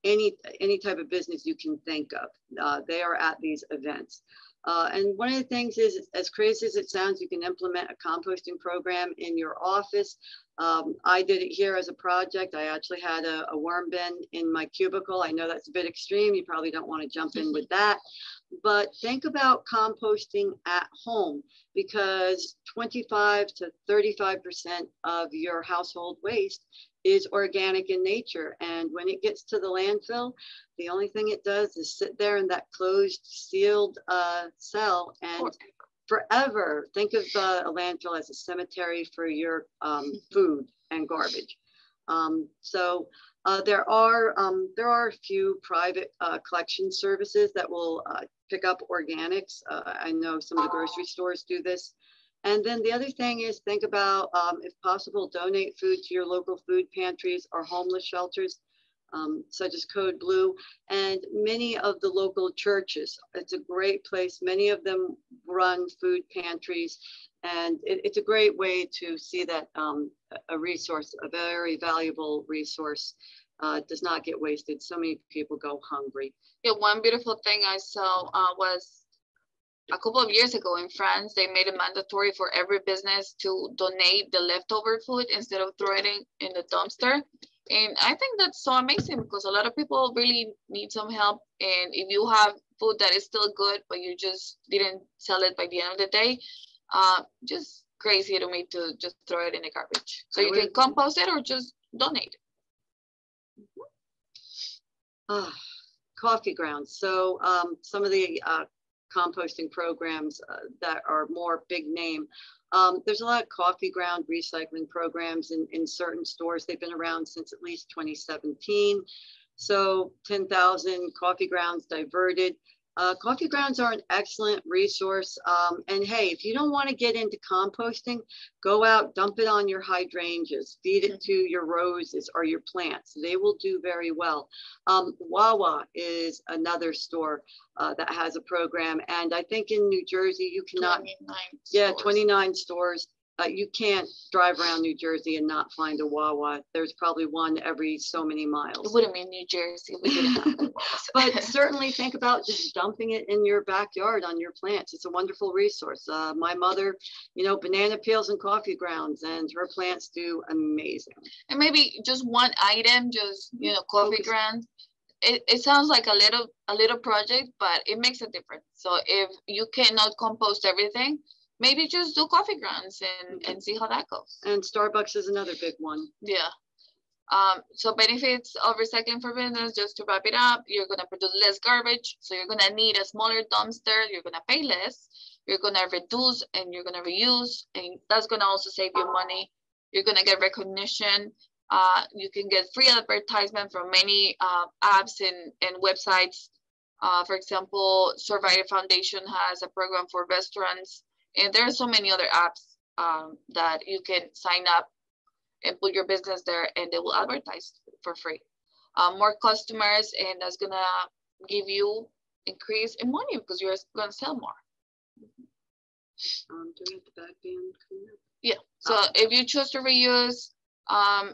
any, any type of business you can think of. Uh, they are at these events. Uh, and one of the things is, as crazy as it sounds, you can implement a composting program in your office. Um, I did it here as a project. I actually had a, a, worm bin in my cubicle. I know that's a bit extreme. You probably don't want to jump in with that. But think about composting at home because 25 to 35% of your household waste is organic in nature. And when it gets to the landfill, the only thing it does is sit there in that closed, sealed uh, cell and forever. Think of uh, a landfill as a cemetery for your um, food and garbage. Um, so uh, there are um, there are a few private uh, collection services that will uh, pick up organics. Uh, I know some of the grocery stores do this. And then the other thing is think about, um, if possible, donate food to your local food pantries or homeless shelters, um, such as Code Blue, and many of the local churches. It's a great place. Many of them run food pantries, and it, it's a great way to see that um, a resource, a very valuable resource, uh, does not get wasted. So many people go hungry. Yeah, one beautiful thing I saw uh, was a couple of years ago in France, they made it mandatory for every business to donate the leftover food instead of throwing it in the dumpster. And I think that's so amazing because a lot of people really need some help. And if you have food that is still good, but you just didn't sell it by the end of the day, uh, just crazy to me to just throw it in the garbage. So you can compost it or just donate. it. Ah, coffee grounds. So um, some of the uh, composting programs uh, that are more big name. Um, there's a lot of coffee ground recycling programs in, in certain stores. They've been around since at least 2017. So 10,000 coffee grounds diverted. Uh, coffee grounds are an excellent resource. Um, and hey, if you don't want to get into composting, go out, dump it on your hydrangeas, feed it to your roses or your plants. They will do very well. Um, Wawa is another store uh, that has a program. And I think in New Jersey, you cannot, 29 yeah, 29 stores. Uh, you can't drive around New Jersey and not find a Wawa. There's probably one every so many miles. It wouldn't be New Jersey. We didn't have them. But certainly think about just dumping it in your backyard on your plants. It's a wonderful resource. Uh, my mother, you know, banana peels and coffee grounds, and her plants do amazing. and maybe just one item, just you know, coffee grounds. It, it sounds like a little a little project, but it makes a difference. So if you cannot compost everything, maybe just do coffee grounds and and see how that goes. And Starbucks is another big one. Yeah. Um, so benefits of recycling for business, just to wrap it up, you're gonna produce less garbage. So you're gonna need a smaller dumpster, you're gonna pay less, you're gonna reduce and you're gonna reuse, and that's gonna also save you money. You're gonna get recognition. Uh, you can get free advertisement from many uh, apps and, and websites. Uh, for example, Surfrider Foundation has a program for restaurants, and there are so many other apps um, that you can sign up and put your business there and they will advertise for free. Uh, more customers and that's gonna give you increase in money because you're gonna sell more. Um, do we have the back band coming up? Yeah. So if you choose to reuse, um,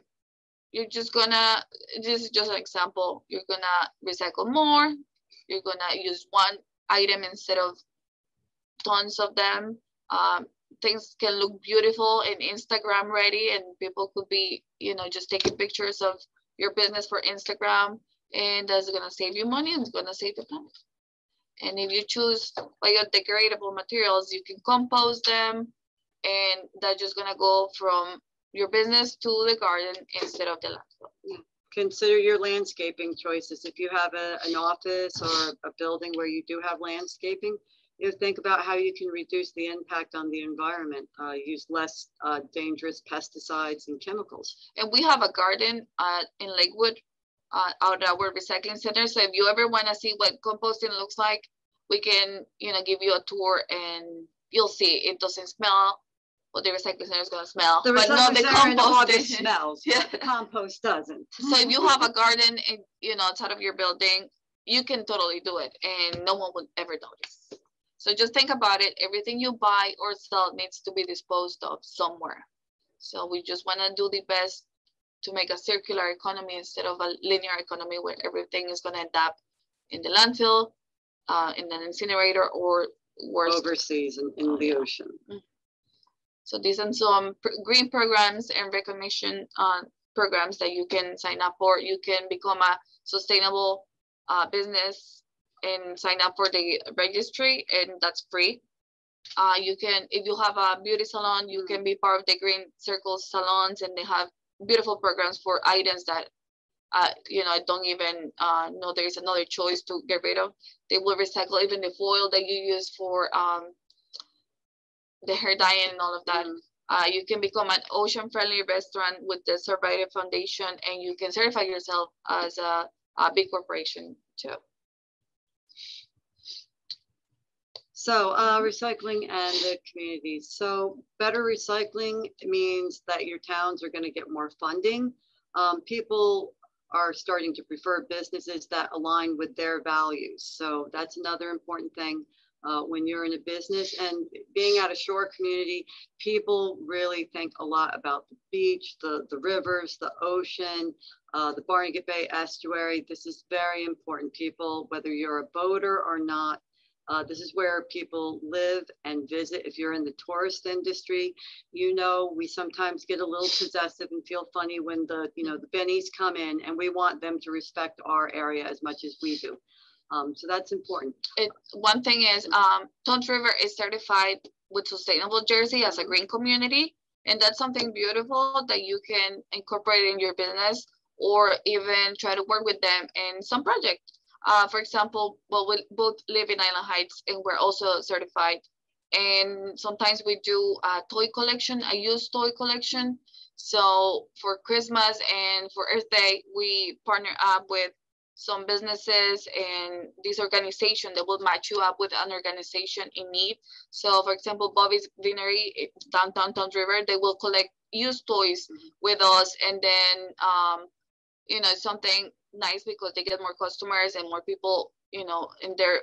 you're just gonna. This is just an example. You're gonna recycle more. You're gonna use one item instead of tons of them. Um, things can look beautiful and Instagram ready, and people could be, you know, just taking pictures of your business for Instagram, and that's gonna save you money and it's gonna save the planet. And if you choose biodegradable materials, you can compost them, and that's just gonna go from your business to the garden instead of the landfill. Consider your landscaping choices. If you have a, an office or a building where you do have landscaping, you know, think about how you can reduce the impact on the environment. Uh, use less uh, dangerous pesticides and chemicals. And we have a garden uh, in Lakewood uh, out at our recycling center. So if you ever want to see what composting looks like, we can, you know, give you a tour and you'll see it doesn't smell what the recycling center is going to smell, The but not the August composting. smells, Yeah. the compost doesn't. so if you have a garden, in, you know, outside of your building, you can totally do it, and no one would ever notice. So just think about it. Everything you buy or sell needs to be disposed of somewhere. So we just want to do the best to make a circular economy instead of a linear economy where everything is going to end up in the landfill, uh, in an incinerator, or worse. overseas and in Oh, the ocean. So these are some green programs and recognition uh, programs that you can sign up for. You can become a sustainable uh, business and sign up for the registry, and that's free. Uh, you can, if you have a beauty salon, you can be part of the Green Circle salons, and they have beautiful programs for items that, uh, you know, I don't even uh, know there is another choice to get rid of. They will recycle even the foil that you use for um, the hair dye and all of that. Mm. Uh, you can become an ocean friendly restaurant with the Surfrider Foundation and you can certify yourself as a, a big corporation too. So uh, recycling and the communities. So better recycling means that your towns are going to get more funding. Um, people are starting to prefer businesses that align with their values. So that's another important thing uh, when you're in a business and being at a shore community, people really think a lot about the beach, the, the rivers, the ocean, uh, the Barnegat Bay estuary. This is very important, people, whether you're a boater or not. Uh, this is where people live and visit. If you're in the tourist industry, you know we sometimes get a little possessive and feel funny when the you know the bennies come in, and we want them to respect our area as much as we do. Um, so that's important. It, one thing is um, River is certified with Sustainable Jersey as a green community. And that's something beautiful that you can incorporate in your business or even try to work with them in some project. Uh, for example, well, we both live in Island Heights and we're also certified. And sometimes we do a toy collection, a used toy collection. So for Christmas and for Earth Day, we partner up with some businesses and this organization that will match you up with an organization in need. So for example, Bobby's Vinery, downtown Toms River, they will collect used toys with us and then, um, you know, something nice because they get more customers and more people, you know, in their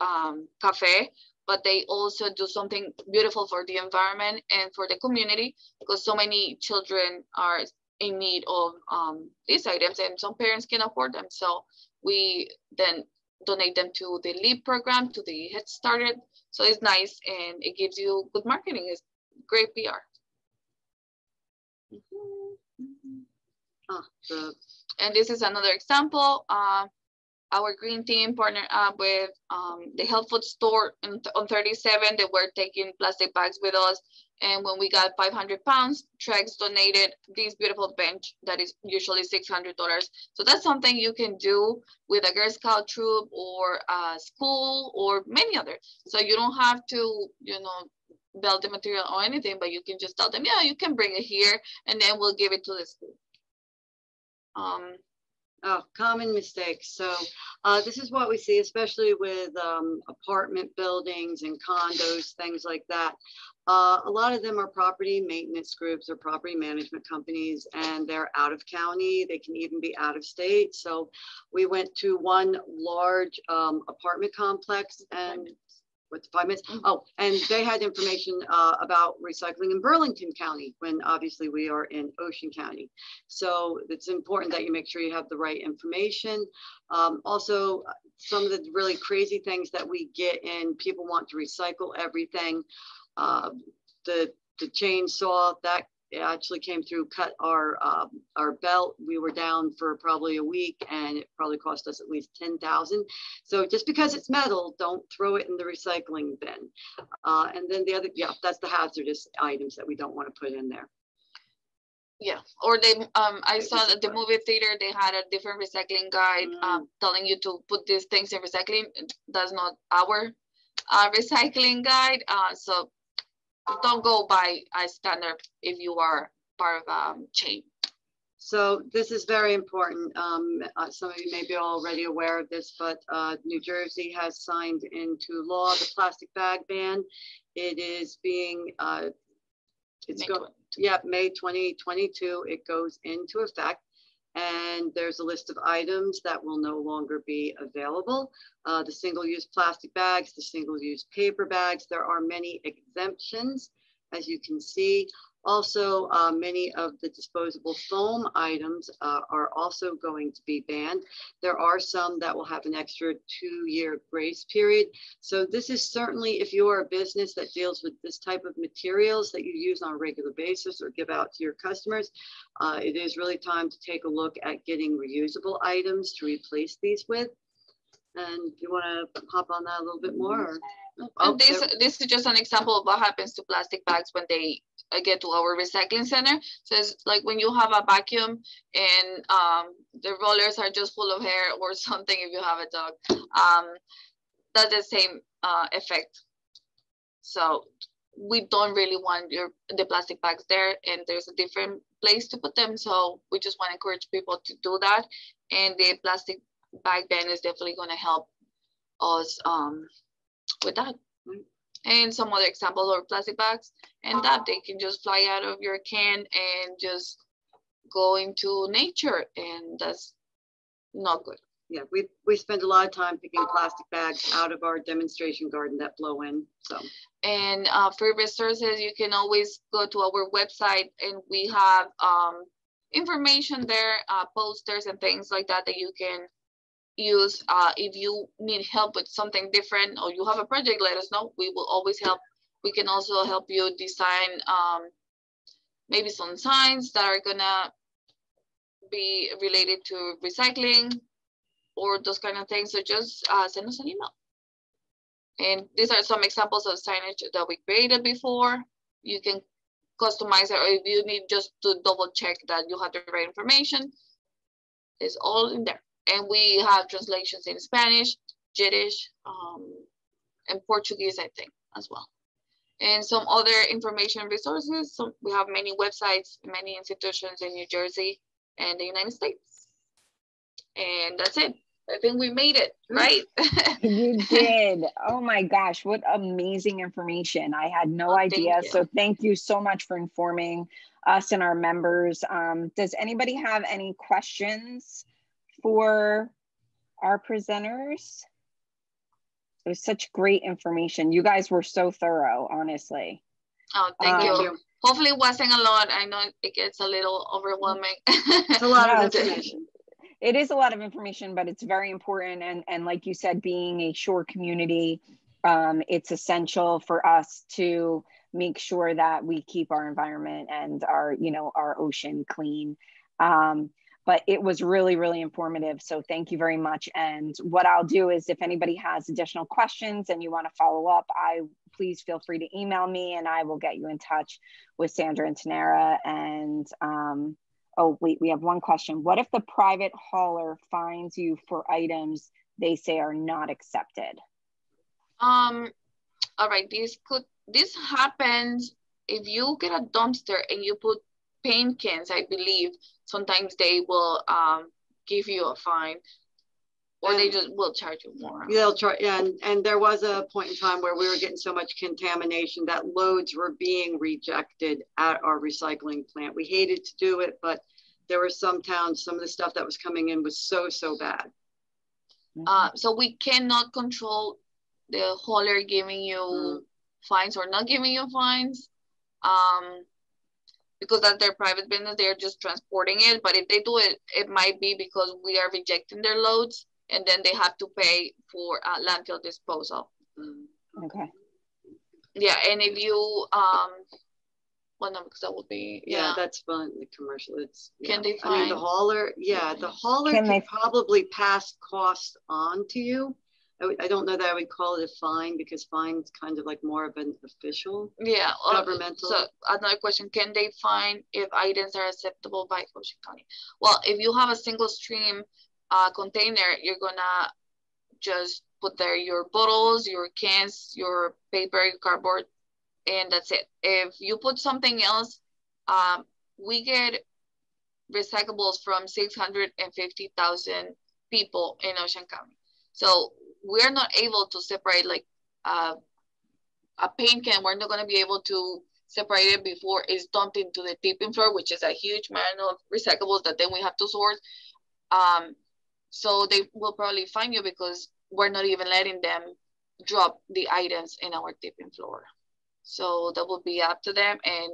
um, cafe. but they also do something beautiful for the environment and for the community because so many children are in need of um, these items and some parents can afford them. So we then donate them to the LEAP program, to the Head Started. So it's nice and it gives you good marketing. It's great PR. Mm -hmm. ah, the, and this is another example. Uh, our green team partnered up with um, the health food store in, on 37 they were taking plastic bags with us. And when we got 500 pounds trex donated this beautiful bench that is usually $600 so that's something you can do with a girl scout troop or a school or many others. So you don't have to you know build the material or anything but you can just tell them yeah you can bring it here and then we'll give it to the school um, Oh, common mistakes. So uh, this is what we see, especially with um, apartment buildings and condos, things like that. Uh, a lot of them are property maintenance groups or property management companies, and they're out of county. They can even be out of state. So we went to one large um, apartment complex and what's five minutes? Mm-hmm. Oh, and they had information uh, about recycling in Burlington County when obviously we are in Ocean County. So it's important that you make sure you have the right information. Um, also, some of the really crazy things that we get in, people want to recycle everything. Uh, the the chainsaw that it actually came through, cut our um, our belt. We were down for probably a week, and it probably cost us at least ten thousand. So just because it's metal, don't throw it in the recycling bin. Uh, and then the other, yeah, that's the hazardous items that we don't want to put in there. Yeah, or they, um, I saw that the movie theater they had a different recycling guide mm. um, telling you to put these things in recycling. That's not our uh, recycling guide. Uh, so don't go by a standard if you are part of a um, chain. So this is very important. Um, uh, some of you may be already aware of this, but uh, New Jersey has signed into law the plastic bag ban. It is being, uh, it's going, yeah, May 2022, it goes into effect and there's a list of items that will no longer be available. Uh, the single-use plastic bags, the single-use paper bags, there are many exemptions, as you can see. Also, uh, many of the disposable foam items uh, are also going to be banned. There are some that will have an extra two-year grace period. So this is certainly, if you are a business that deals with this type of materials that you use on a regular basis or give out to your customers, uh, it is really time to take a look at getting reusable items to replace these with. And you want to hop on that a little bit more? Or? Oh, this, this is just an example of what happens to plastic bags when they get to our recycling center. So it's like when you have a vacuum and um, the rollers are just full of hair or something if you have a dog. Um, that's the same uh, effect. So we don't really want your the plastic bags there and there's a different place to put them. So we just want to encourage people to do that. And the plastic bag ban is definitely going to help us um, with that. And some other examples are plastic bags and that they can just fly out of your can and just go into nature and that's not good. Yeah, we, we spend a lot of time picking plastic bags out of our demonstration garden that blow in, so. And uh, for resources, you can always go to our website and we have um, information there, uh, posters and things like that that you can use uh, if you need help with something different or you have a project let us know. We will always help. We can also help you design um, maybe some signs that are gonna be related to recycling or those kind of things. So just uh, send us an email. And these are some examples of signage that we created before. You can customize it or if you need just to double check that you have the right information it's all in there and we have translations in Spanish, Yiddish, um, and Portuguese, I think, as well. And some other information resources. So we have many websites, many institutions in New Jersey and the United States. And that's it. I think we made it, right? you did. Oh my gosh, what amazing information. I had no oh, idea. So thank you so much for informing us and our members. Um, does anybody have any questions? For our presenters? It was such great information. You guys were so thorough, honestly. Oh, thank um, you. Hopefully it wasn't a lot. I know it gets a little overwhelming. it's a lot of information. It is a lot of information, but it's very important. And, and like you said, being a shore community, um, it's essential for us to make sure that we keep our environment and our, you know, our ocean clean. Um, but it was really, really informative. So thank you very much. And what I'll do is if anybody has additional questions and you want to follow up, I please feel free to email me and I will get you in touch with Sandra and Tamara. And um, oh, wait, we have one question. What if the private hauler finds you for items they say are not accepted? Um, all right, this could, this happens if you get a dumpster and you put paint cans, I believe, sometimes they will um, give you a fine or and they just will charge you more. They'll charge, and and there was a point in time where we were getting so much contamination that loads were being rejected at our recycling plant. We hated to do it, but there were some towns, some of the stuff that was coming in was so so bad. Uh, so we cannot control the hauler giving you mm. fines or not giving you fines. Um, because that's their private business they're just transporting it but if they do it it might be because we are rejecting their loads and then they have to pay for uh, landfill disposal. Okay. Yeah and if you um well no because that would be yeah, yeah. that's fun the commercial it's yeah. can they find I mean the hauler yeah the hauler can, can they... probably pass costs on to you I, don't know that I would call it a fine because fine's kind of like more of an official. Yeah. Governmental. So another question, can they fine if items are acceptable by Ocean County? Well, if you have a single stream uh, container, you're gonna just put there your bottles, your cans, your paper, your cardboard, and that's it. If you put something else, um, we get recyclables from 650,000 people in Ocean County. So we're not able to separate like uh, a paint can, we're not going to be able to separate it before it's dumped into the tipping floor, which is a huge amount of recyclables that then we have to sort. Um, so they will probably find you because we're not even letting them drop the items in our tipping floor. So that will be up to them and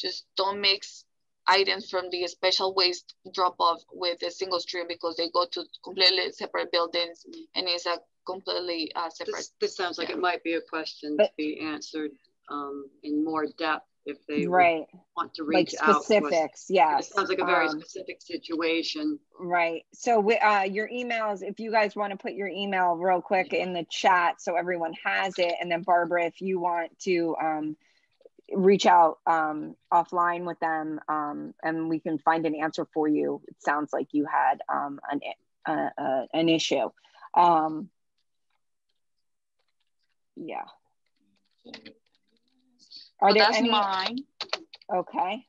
just don't mix items from the special waste drop off with a single stream because they go to completely separate buildings and it's a completely uh, separate. This, this sounds like yeah. it might be a question but, to be answered um, in more depth if they right. want to reach like specifics, Yeah, It sounds like a very um, specific situation. Right. So uh, your emails, if you guys want to put your email real quick in the chat so everyone has it. And then Barbara, if you want to um, reach out um, offline with them um, and we can find an answer for you. It sounds like you had um, an, uh, uh, an issue. Um, yeah. Are well, there that's any? mine. Okay.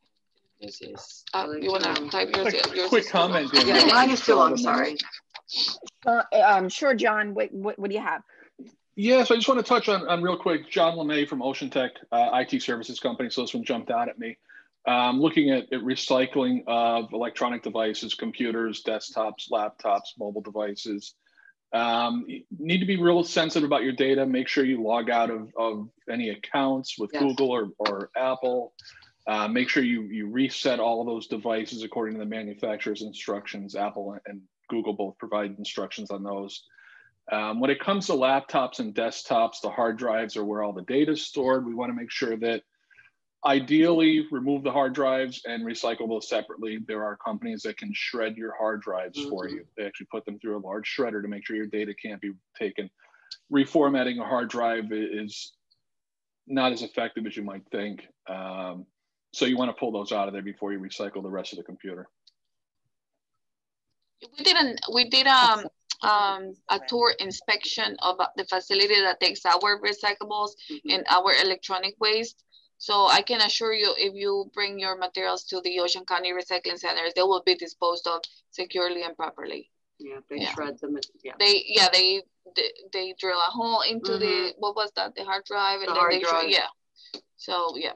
This is. Uh, you want to type yours? Quick, yours quick comment. Yeah, mine is too long. Sorry. Uh, um, sure, John. What, what, what do you have? Yeah, so I just want to touch on, on real quick. John LeMay from Ocean Tech uh, IT Services Company. So this one jumped out at me. Um, looking at, at recycling of electronic devices, computers, desktops, laptops, mobile devices. Um, you need to be real sensitive about your data. Make sure you log out of, of any accounts with yes. Google or, or Apple. Uh, make sure you, you reset all of those devices according to the manufacturer's instructions. Apple and Google both provide instructions on those. Um, when it comes to laptops and desktops, the hard drives are where all the data is stored. We want to make sure that ideally remove the hard drives and recycle those separately. There are companies that can shred your hard drives mm-hmm. for you. They actually put them through a large shredder to make sure your data can't be taken. Reformatting a hard drive is not as effective as you might think. Um, so you want to pull those out of there before you recycle the rest of the computer. We didn't. We did um, um, a tour inspection of the facility that takes our recyclables mm-hmm. and our electronic waste so I can assure you, if you bring your materials to the Ocean County Recycling Centers, they will be disposed of securely and properly. Yeah, they yeah. shred them. Yeah. They yeah they they, they drill a hole into mm-hmm. the what was that the hard drive and the then they drive. yeah. So yeah,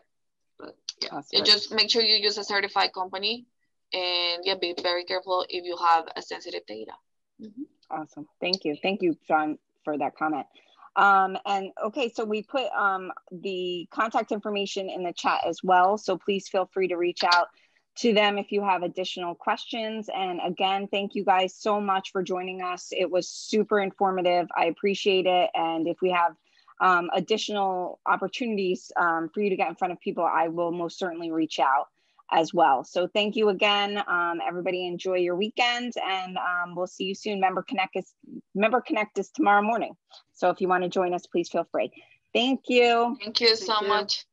but yeah, and just make sure you use a certified company, and yeah, be very careful if you have a sensitive data. Mm-hmm. Awesome, thank you, thank you, John, for that comment. Um, and okay, so we put um, the contact information in the chat as well. So please feel free to reach out to them if you have additional questions. And again, thank you guys so much for joining us. It was super informative. I appreciate it. And if we have um, additional opportunities um, for you to get in front of people, I will most certainly reach out as well. So thank you again. Um, everybody enjoy your weekend and um, we'll see you soon. Member Connect is Member Connect is tomorrow morning. So if you want to join us, please feel free. Thank you. Thank you so Thank you. much.